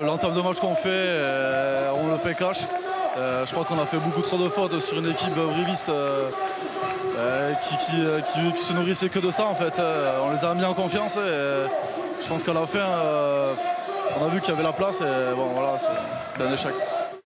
L'entame de match qu'on fait, euh, on le paie cash. Euh, je crois qu'on a fait beaucoup trop de fautes sur une équipe briviste euh, qui, se nourrissait que de ça en fait. on les a mis en confiance et je pense qu'à la fin, on a vu qu'il y avait la place et bon voilà, c'est un échec.